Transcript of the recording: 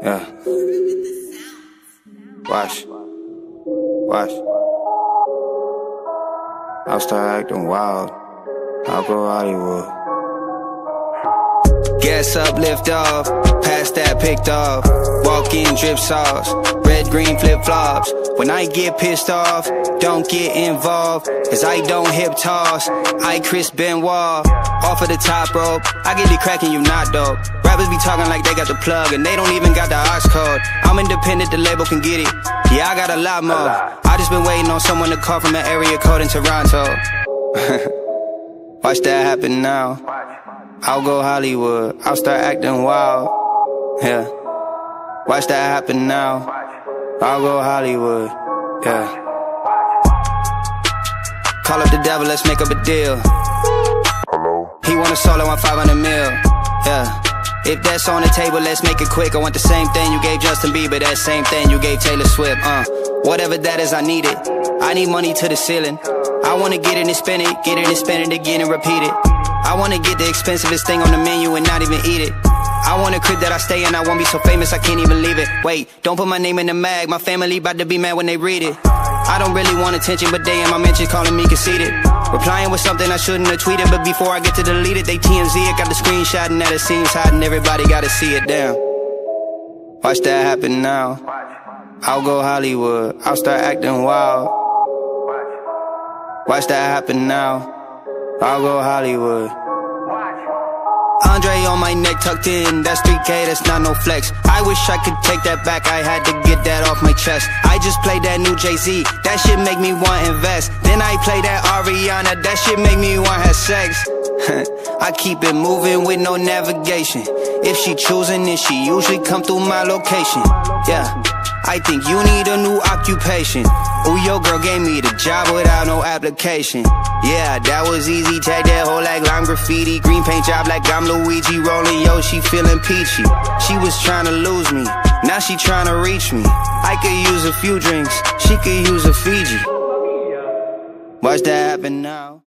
Yeah. Watch. Watch. I'll start acting wild. I'll go Hollywood. Gas up, lift off, past that picked off. Walk in, drip sauce, red, green flip flops. When I get pissed off, don't get involved, cause I don't hip toss. I Chris Benoit, off of the top rope. I get it cracking, you not dope. Rappers be talking like they got the plug, and they don't even got the aux cord. I'm independent, the label can get it. Yeah, I got a lot more. I just been waiting on someone to call from an area code in Toronto. Watch that happen now. I'll go Hollywood. I'll start acting wild. Yeah. Watch that happen now. I'll go Hollywood. Yeah. Call up the devil, let's make up a deal. Hello. He want a solo on 500 mil. Yeah. If that's on the table, let's make it quick. I want the same thing you gave Justin Bieber, that same thing you gave Taylor Swift. Uh, whatever that is, I need it. I need money to the ceiling. I wanna get it and spend it, get it and spend it again and repeat it. I wanna get the expensivest thing on the menu and not even eat it. I want a crib that I stay in, I won't be so famous I can't even leave it. Wait, don't put my name in the mag, my family about to be mad when they read it. I don't really want attention, but they in my mentions calling me conceited. Replying with something I shouldn't have tweeted, but before I get to delete it, they TMZ it, got the screenshot and that it seems hot and everybody gotta see it down. Watch that happen now. I'll go Hollywood, I'll start acting wild. Watch that happen now. I'll go Hollywood. Andre on my neck tucked in, that's 3K, that's not no flex. I wish I could take that back, I had to get that off my chest. I just played that new Jay-Z, that shit make me want invest. Then I play that Ariana, that shit make me want have sex. I keep it moving with no navigation. If she choosing, then she usually come through my location. Yeah, I think you need a new occupation. Ooh, your girl gave me the job without no application. Yeah, that was easy. Tag that whole like lime graffiti. Green paint job like I'm Luigi. Rolling yo, she feeling peachy. She was trying to lose me. Now she trying to reach me. I could use a few drinks. She could use a Fiji. Watch that happen now.